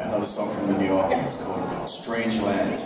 another song from the new album. It's called Strange Land.